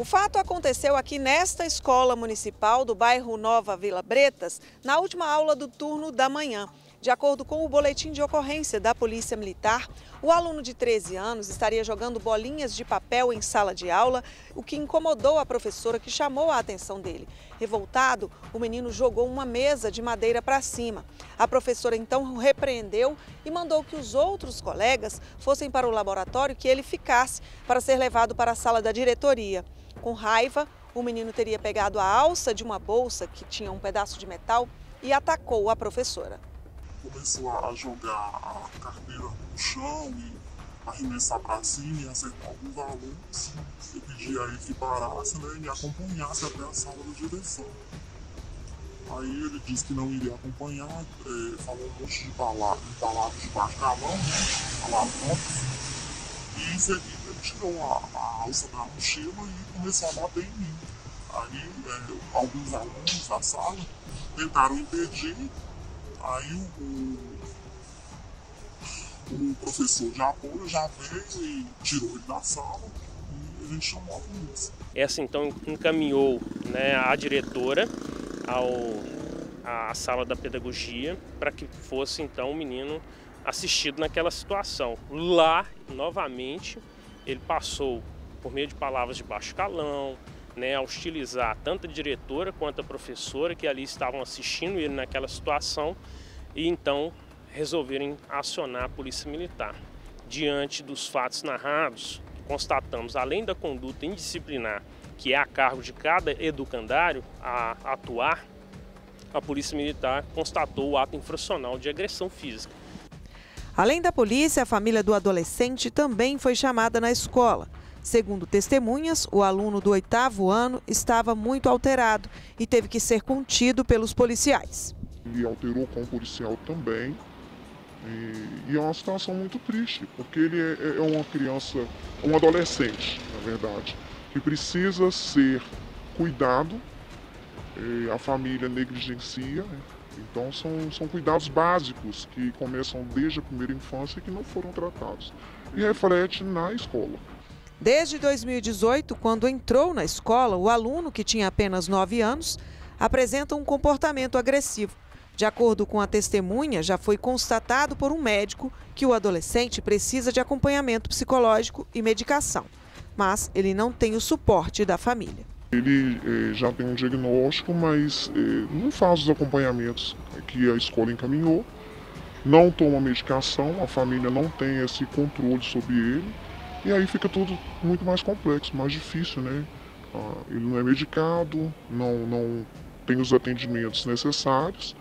O fato aconteceu aqui nesta escola municipal do bairro Nova Vila Bretas, na última aula do turno da manhã. De acordo com o boletim de ocorrência da Polícia Militar, o aluno de 13 anos estaria jogando bolinhas de papel em sala de aula, o que incomodou a professora que chamou a atenção dele. Revoltado, o menino jogou uma mesa de madeira para cima. A professora então o repreendeu e mandou que os outros colegas fossem para o laboratório que ele ficasse para ser levado para a sala da diretoria. Com raiva, o menino teria pegado a alça de uma bolsa que tinha um pedaço de metal e atacou a professora começou a jogar a carteira no chão e arremessar para cima e acertar alguns alunos. Eu pedi a ele que parasse né, e me acompanhasse até a sala da direção. Aí ele disse que não iria acompanhar, é, falou um monte de palavras, palavras de baixo da mão, né, palavras. E em seguida tirou a, a alça da mochila e começou a bater em mim. Aí é, alguns alunos da sala tentaram impedir Aí o, o professor de apoio já veio e tirou ele da sala e a gente chamou a polícia. Essa então encaminhou né, a diretora ao, à sala da pedagogia para que fosse então o menino assistido naquela situação. Lá, novamente, ele passou por meio de palavras de baixo calão, né, a hostilizar tanto a diretora quanto a professora que ali estavam assistindo ele naquela situação e então resolverem acionar a polícia militar. Diante dos fatos narrados, constatamos, além da conduta indisciplinar, que é a cargo de cada educandário a atuar, a polícia militar constatou o ato infracional de agressão física. Além da polícia, a família do adolescente também foi chamada na escola. Segundo testemunhas, o aluno do oitavo ano estava muito alterado e teve que ser contido pelos policiais. Ele alterou com o policial também. E, e, é uma situação muito triste, porque ele é, é uma criança, um adolescente, na verdade, que precisa ser cuidado, a família negligencia, né? Então são, são cuidados básicos que começam desde a primeira infância e que não foram tratados. E reflete na escola. Desde 2018, quando entrou na escola, o aluno, que tinha apenas 9 anos, apresenta um comportamento agressivo. De acordo com a testemunha, já foi constatado por um médico que o adolescente precisa de acompanhamento psicológico e medicação, mas ele não tem o suporte da família. Ele eh, já tem um diagnóstico, mas eh, não faz os acompanhamentos que a escola encaminhou, não toma medicação, a família não tem esse controle sobre ele e aí fica tudo muito mais complexo, mais difícil, né? Ah, ele não é medicado, não, não tem os atendimentos necessários,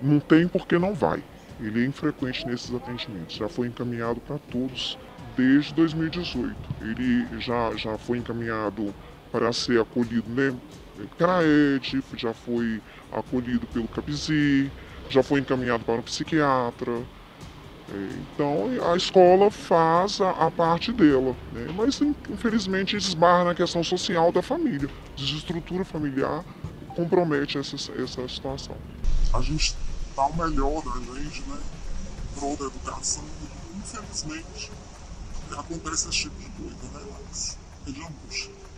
não tem porque não vai. Ele é infrequente nesses atendimentos, já foi encaminhado para todos desde 2018. Ele já, já foi encaminhado para ser acolhido né, CRAED, já foi acolhido pelo CAPSI, já foi encaminhado para um psiquiatra, então a escola faz a, a parte dela, né? mas infelizmente esbarra na questão social da família. Desestrutura familiar compromete essa, essa situação. A gente dá o melhor da gente, né? Pro da educação, infelizmente acontece esse tipo de coisa, né? Mas é de angústia.